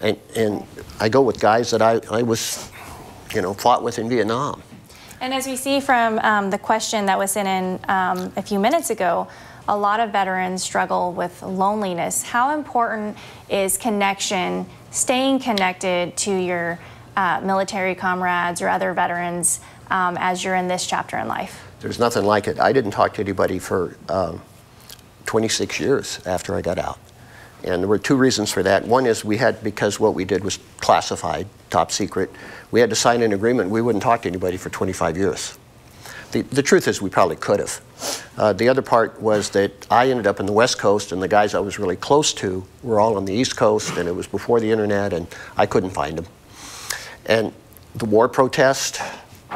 And, and I go with guys that I, I was, you know, fought with in Vietnam. And as we see from um, the question that was sent in um, a few minutes ago, a lot of veterans struggle with loneliness. How important is connection, staying connected to your uh, military comrades or other veterans um, as you're in this chapter in life? There's nothing like it. I didn't talk to anybody for um, 26 years after I got out. And there were two reasons for that. One is we had, because what we did was classified, top secret, we had to sign an agreement we wouldn't talk to anybody for 25 years. The, the truth is we probably could have. Uh, the other part was that I ended up in the West Coast and the guys I was really close to were all on the East Coast and it was before the internet and I couldn't find them. And the war protest,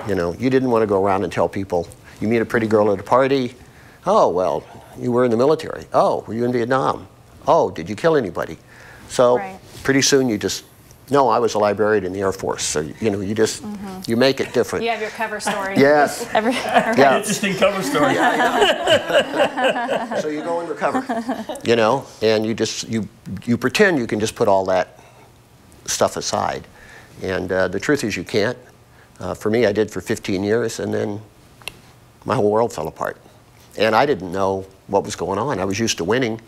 you know, you didn't want to go around and tell people, you meet a pretty girl at a party, oh, well, you were in the military. Oh, were you in Vietnam? Oh, did you kill anybody? So right. pretty soon you just, no, I was a librarian in the Air Force. So, you know, you just, mm -hmm. you make it different. You have your cover story. yes. Every, yeah. Interesting cover story. so you go undercover, you know, and you just, you, you pretend you can just put all that stuff aside. And uh, the truth is you can't. Uh, for me, I did for 15 years, and then my whole world fell apart. And I didn't know what was going on. I was used to winning,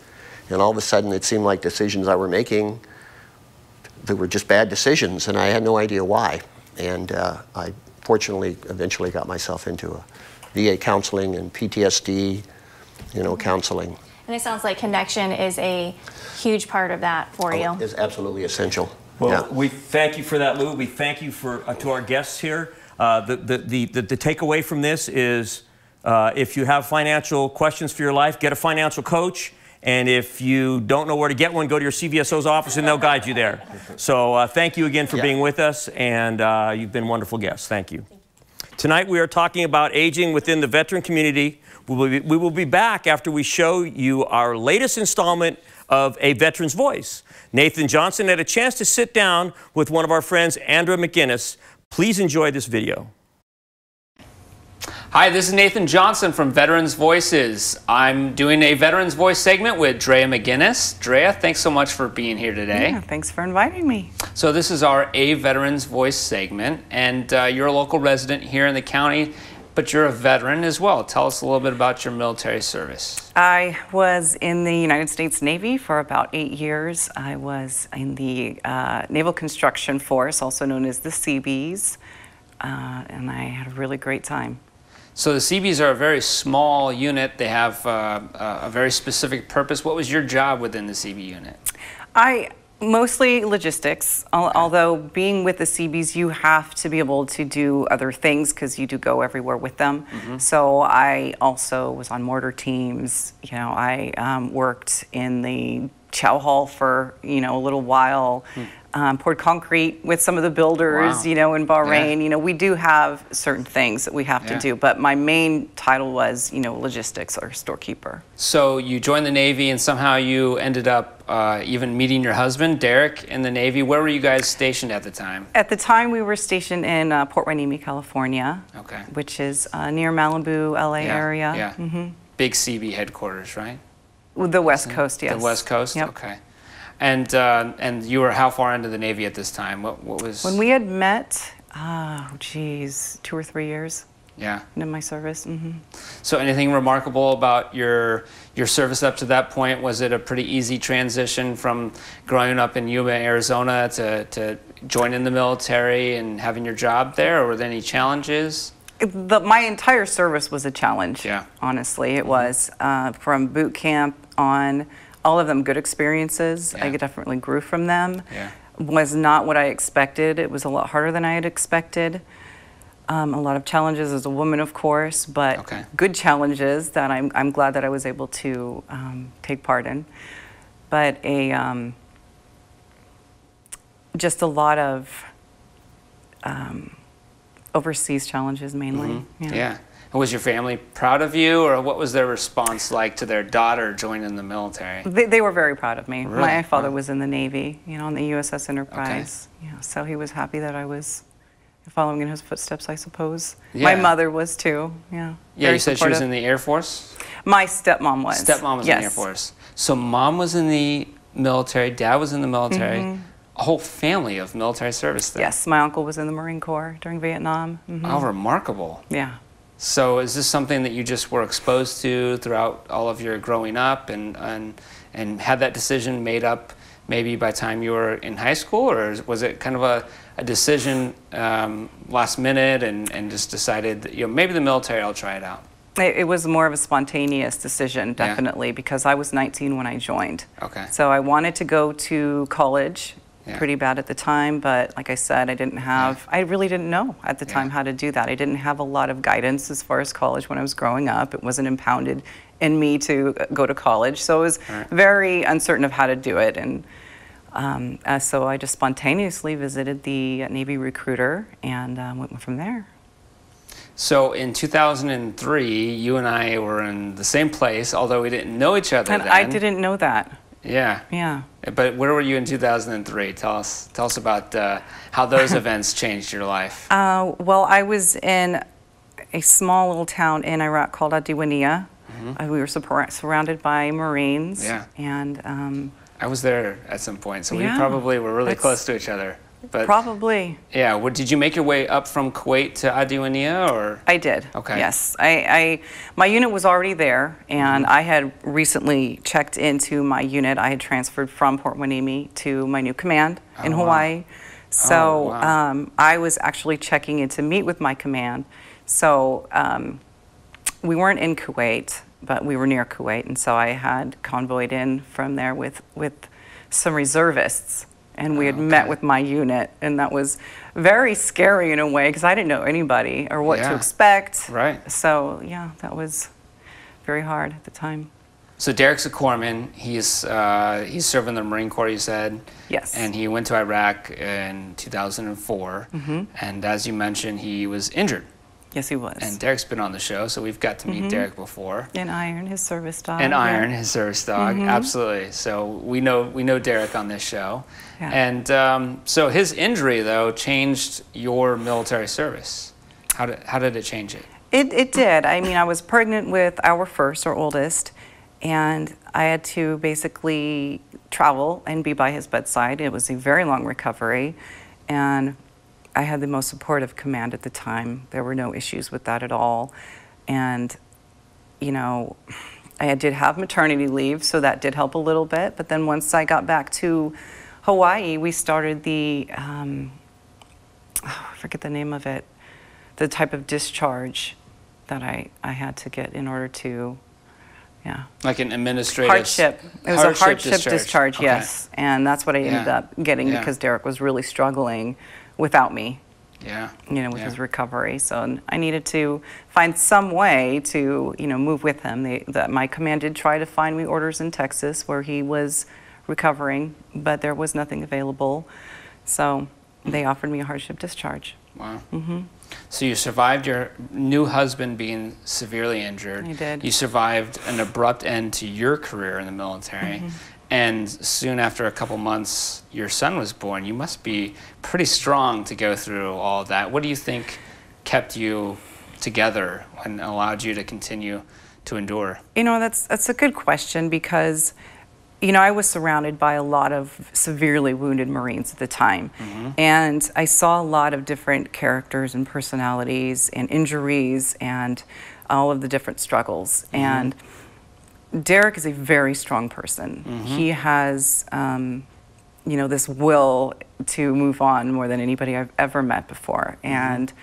and all of a sudden it seemed like decisions I were making, they were just bad decisions, and I had no idea why. And uh, I fortunately eventually got myself into a VA counseling and PTSD, you know, counseling. And it sounds like connection is a huge part of that for oh, you. It is absolutely essential. Well, yeah. we thank you for that, Lou. We thank you for uh, to our guests here. Uh, the, the, the, the, the takeaway from this is uh, if you have financial questions for your life, get a financial coach. And if you don't know where to get one, go to your CVSO's office and they'll guide you there. So uh, thank you again for yeah. being with us, and uh, you've been wonderful guests. Thank you. Tonight we are talking about aging within the veteran community. We will, be, we will be back after we show you our latest installment of A Veteran's Voice. Nathan Johnson had a chance to sit down with one of our friends, Andrea McGinnis. Please enjoy this video. Hi, this is Nathan Johnson from Veterans Voices. I'm doing a Veterans Voice segment with Drea McGinnis. Drea, thanks so much for being here today. Yeah, thanks for inviting me. So this is our A Veterans Voice segment, and uh, you're a local resident here in the county but you're a veteran as well. Tell us a little bit about your military service. I was in the United States Navy for about eight years. I was in the uh, Naval Construction Force, also known as the Seabees, uh, and I had a really great time. So the Seabees are a very small unit. They have uh, a very specific purpose. What was your job within the Seabee unit? I Mostly logistics, although being with the Seabees, you have to be able to do other things because you do go everywhere with them. Mm -hmm. So I also was on mortar teams. You know, I um, worked in the chow hall for, you know, a little while. Mm um, poured concrete with some of the builders, wow. you know, in Bahrain. Yeah. You know, we do have certain things that we have yeah. to do, but my main title was, you know, logistics or storekeeper. So you joined the Navy and somehow you ended up uh, even meeting your husband, Derek, in the Navy. Where were you guys stationed at the time? At the time, we were stationed in uh, Port Hueneme, California, okay. which is uh, near Malibu, LA yeah. area. Yeah. Mm -hmm. Big Seabee headquarters, right? The West Coast, yes. The West Coast. Yep. Okay. And uh, and you were how far into the Navy at this time? What what was? When we had met, oh, geez, two or three years yeah. into my service. hmm So anything remarkable about your your service up to that point? Was it a pretty easy transition from growing up in Yuma, Arizona, to to joining the military and having your job there, or were there any challenges? The, my entire service was a challenge. Yeah. Honestly, it was uh, from boot camp on. All of them good experiences. I definitely grew from them. Yeah. Was not what I expected. It was a lot harder than I had expected. Um, a lot of challenges as a woman, of course, but good challenges that I'm, I'm glad that I was able to um, take part in. But a um, just a lot of um, overseas challenges mainly. Mhm. Yeah. And was your family proud of you, or what was their response like to their daughter joining the military? They, they were very proud of me. Really? My father Wow. was in the Navy, you know, on the USS Enterprise. You know, so he was happy that I was following in his footsteps, I suppose. My mother was too. Yeah. Yeah, you said she was in the Air Force. My stepmom was. Stepmom was in the Air Force. So mom was in the military, dad was in the military. Mhm. A whole family of military service there. Yes, my uncle was in the Marine Corps during Vietnam. Mhm. Oh, remarkable. Yeah. So is this something that you just were exposed to throughout all of your growing up and and and had that decision made up maybe by the time you were in high school or was it kind of a, a decision um, last minute and, and just decided that, you know maybe the military I'll try it out. It, it was more of a spontaneous decision, definitely, because I was 19 when I joined. Okay. So I wanted to go to college Yeah. pretty bad at the time, but like I said, I didn't have, I really didn't know at the time how to do that. I didn't have a lot of guidance as far as college when I was growing up. It wasn't impounded in me to go to college. So I was Right. very uncertain of how to do it. And um, uh, so I just spontaneously visited the Navy recruiter and um, went from there. So in 2003, you and I were in the same place, although we didn't know each other And then. I didn't know that. Yeah. Yeah. But where were you in 2003? Tell us. Tell us about uh, how those events changed your life. Uh, well, I was in a small little town in Iraq called Adiwania. Uh, we were surrounded by Marines. Yeah. And um, I was there at some point, so Yeah. we probably were really close to each other. But probably. yeah, what, did you make your way up from Kuwait to Adiwania, or I did. Okay. Yes. I, I my unit was already there, and Mm-hmm. I had recently checked into my unit. I had transferred from Port Hueneme to my new command in Oh, wow. Hawaii. So Oh, wow. um, I was actually checking in to meet with my command. So um, we weren't in Kuwait, but we were near Kuwait, and so I had convoyed in from there with with some reservists, and we had met with my unit, and that was very scary in a way because I didn't know anybody or what to expect. Right. So yeah, that was very hard at the time. So Derek's a corpsman. He's uh, he's serving the Marine Corps. You said. Yes. And he went to Iraq in 2004. Mhm. And as you mentioned, he was injured. Yes, he was. And Derek's been on the show, so we've got to meet Mhm. Derek before. And Iron, his service dog. and yeah. Iron, his service dog, Mhm. absolutely. So we know we know Derek on this show, Yeah. and um, so his injury though changed your military service. How did how did it change it? It, it did. I mean, I was pregnant with our first, our oldest, and I had to basically travel and be by his bedside. It was a very long recovery, and I had the most supportive command at the time. There were no issues with that at all. And, you know, I did have maternity leave, so that did help a little bit. But then once I got back to Hawaii, we started the, um, oh, I forget the name of it, the type of discharge that I, I had to get in order to, yeah. Like an administrative Hardship. It was a hardship discharge, Okay. yes. And that's what I ended Yeah. up getting Yeah. because Derek was really struggling without me, Yeah. you know, with Yeah. his recovery. So I needed to find some way to, you know, move with him. They, the, my command did try to find me orders in Texas where he was recovering, but there was nothing available. So they offered me a hardship discharge. Wow. Mm -hmm. So you survived your new husband being severely injured. I did. You survived an abrupt end to your career in the military. Mhm. And soon after a couple months, your son was born. You must be pretty strong to go through all that. What do you think kept you together and allowed you to continue to endure? You know, that's that's a good question because you know, I was surrounded by a lot of severely wounded Marines at the time. Mm-hmm. And I saw a lot of different characters and personalities and injuries and all of the different struggles. Mm-hmm. And Derek is a very strong person. Mhm. He has, um, you know, this will to move on more than anybody I've ever met before. And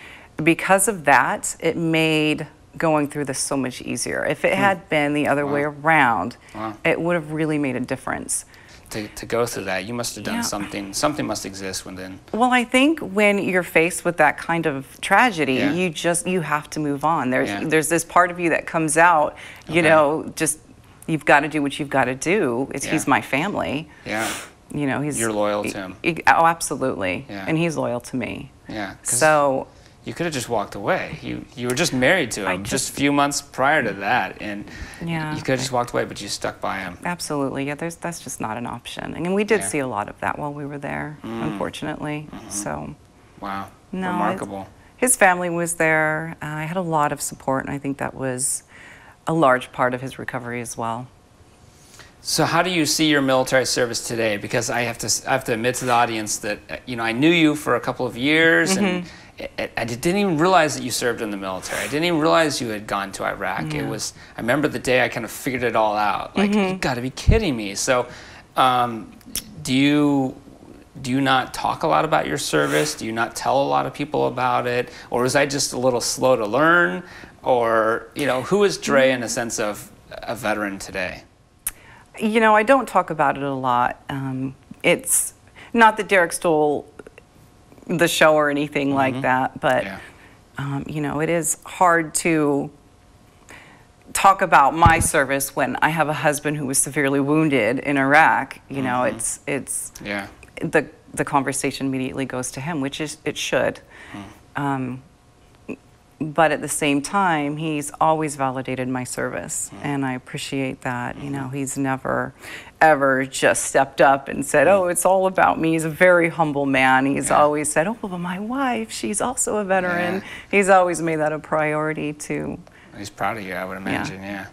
because of that, it made going through this so much easier. If it Hmm. had been the other way around, Wow. it would have really made a difference. To, to go through that, you must have done Yeah. something. Something must exist within. Well, I think when you're faced with that kind of tragedy, Yeah. you just you have to move on. There's Yeah. there's this part of you that comes out, you Okay. know, just you've got to do what you've got to do. It's, He's my family. Yeah. You know, he's You're loyal to him. he- oh, absolutely. Yeah. And he's loyal to me. Yeah. So you could have just walked away. You you were just married to him just, just- a few months prior to that, and Yeah. you could have just walked away, but you stuck by him. Absolutely, yeah. There's that's just not an option, and we did Yeah. see a lot of that while we were there, Mm. unfortunately. So Wow. no, Remarkable. His, his family was there. Uh, I had a lot of support, and I think that was a large part of his recovery as well. So how do you see your military service today? Because I have to I have to admit to the audience that uh, you know I knew you for a couple of years and. Mhm. I- I didn't even realize that you served in the military. I didn't even realize you had gone to Iraq. It was. I remember the day I kind of figured it all out. Like you Mhm. got to be kidding me. So, um, do you do you not talk a lot about your service? Do you not tell a lot of people about it, or was I just a little slow to learn? Or you know, who is Drea in a sense of a veteran today? You know, I don't talk about it a lot. Um, it's not that Derek stole the show or anything like Mhm. that, but um, you know, it is hard to talk about my service when I have a husband who was severely wounded in Iraq. You know, Mhm. it's it's Yeah. the the conversation immediately goes to him, which is it should. Um, but at the same time, he's always validated my service, mm-hmm. and I appreciate that. You know, mm-hmm. he's never, ever just stepped up and said, "Oh, it's all about me." He's a very humble man. He's always said, "Oh, but my wife, she's also a veteran." He's always made that a priority to. He's proud of you, I would imagine. Yeah.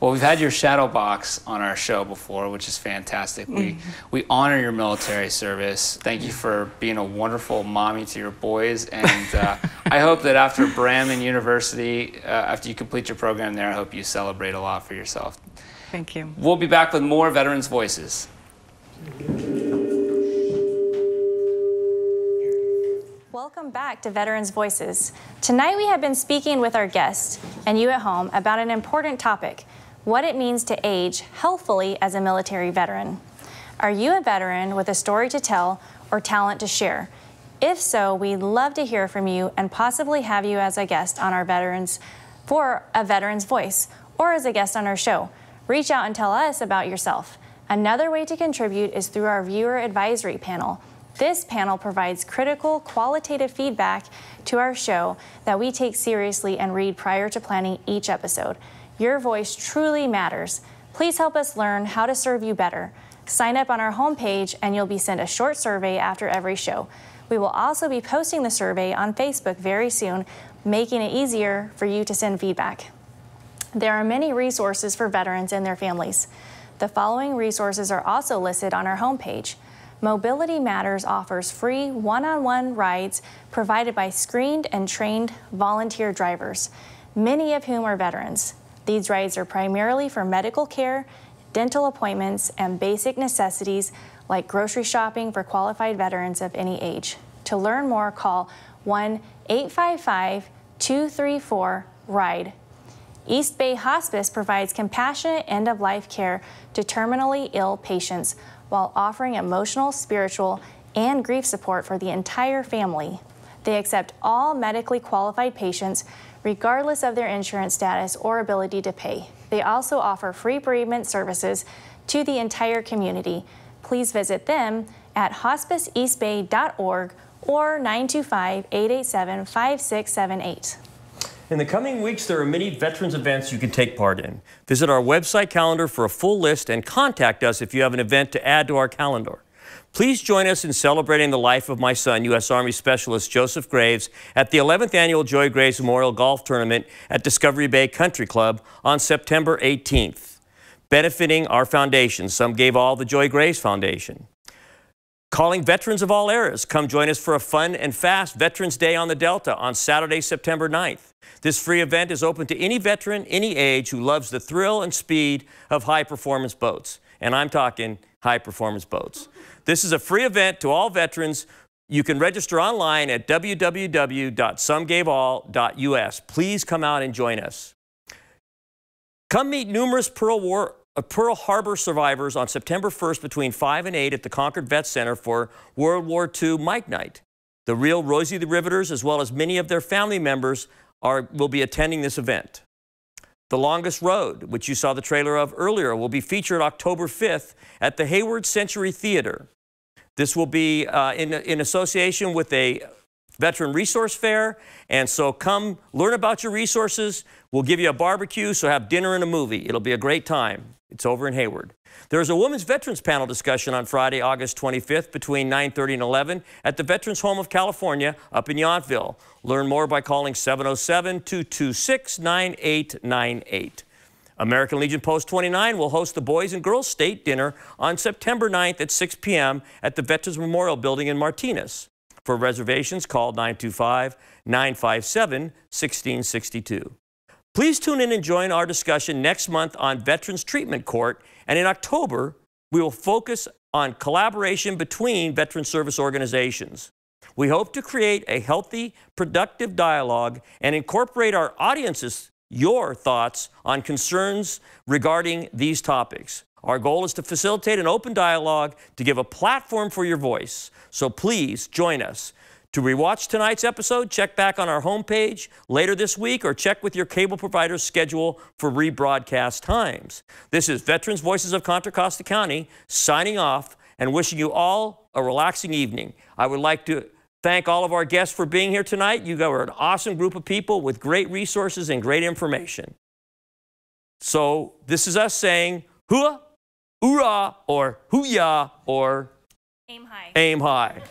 Well, we've had your shadow box on our show before, which is fantastic. We Mhm. we honor your military service. Thank you for being a wonderful mommy to your boys, and uh, I hope that after Brandman University, uh, after you complete your program there, I hope you celebrate a lot for yourself. Thank you. We'll be back with more Veterans Voices. Welcome back to Veterans Voices. Tonight we have been speaking with our guest and you at home about an important topic what it means to age healthfully as a military veteran. Are you a veteran with a story to tell or talent to share? If so, we'd love to hear from you and possibly have you as a guest on our Veterans for a Veterans Voice or as a guest on our show. Reach out and tell us about yourself. Another way to contribute is through our viewer advisory panel. This panel provides critical, qualitative feedback to our show that we take seriously and read prior to planning each episode. Your voice truly matters. Please help us learn how to serve you better. Sign up on our homepage and you'll be sent a short survey after every show. We will also be posting the survey on Facebook very soon, making it easier for you to send feedback. There are many resources for veterans and their families. The following resources are also listed on our homepage. Mobility Matters offers free one on one rides provided by screened and trained volunteer drivers, many of whom are veterans. These rides are primarily for medical care, dental appointments, and basic necessities like grocery shopping for qualified veterans of any age. To learn more, call 1 855 234 RIDE. East Bay Hospice provides compassionate end of life care to terminally ill patients while offering emotional, spiritual, and grief support for the entire family. They accept all medically qualified patients, regardless of their insurance status or ability to pay. They also offer free bereavement services to the entire community. Please visit them at hospiceeastbay.org or 925 887 5678. In the coming weeks, there are many veterans events you can take part in. Visit our website calendar for a full list and contact us if you have an event to add to our calendar. Please join us in celebrating the life of my son, U.S. Army Specialist Joseph Graves, at the 11th Annual Joey Graves Memorial Golf Tournament at Discovery Bay Country Club on September 18th, benefiting our foundation. Some gave all the Joey Graves Foundation. Calling veterans of all eras, come join us for a fun and fast Veterans Day on the Delta on Saturday, September 9th. This free event is open to any veteran, any age who loves the thrill and speed of high performance boats. And I'm talking high performance boats. This is a free event to all veterans. You can register online at www.somegaveall.us. Please come out and join us. Come meet numerous Pearl War uh, Pearl Harbor survivors on September 1st between 5 and 8 at the Concord Vet Center for World War II Mike Night. The real Rosie the Riveters, as well as many of their family members, are, will be attending this event. The Longest Road, which you saw the trailer of earlier, will be featured October 5th at the Hayward Century Theater. This will be uh, in, in association with a Veteran Resource Fair. And so come learn about your resources. We'll give you a barbecue, so have dinner and a movie. It'll be a great time. It's over in Hayward. There's a Women's Veterans Panel discussion on Friday, August 25th between 9.30 and 11 at the Veterans Home of California up in Yountville. Learn more by calling 707-226-9898. American Legion Post 29 will host the Boys and Girls State Dinner on September 9th at 6 p.m. at the Veterans Memorial Building in Martinez. For reservations, call 925-957-1662. Please tune in and join our discussion next month on Veterans Treatment Court. And in October, we will focus on collaboration between veteran service organizations. We hope to create a healthy, productive dialogue and incorporate our audience's your thoughts on concerns regarding these topics. Our goal is to facilitate an open dialogue to give a platform for your voice. So please join us. To rewatch tonight's episode, check back on our homepage later this week or check with your cable provider's schedule for rebroadcast times. This is Veterans Voices of Contra Costa County signing off and wishing you all a relaxing evening. I would like to thank all of our guests for being here tonight. You are an awesome group of people with great resources and great information. So this is us saying, hua, hoorah, or hooyah, or aim high. Aim high.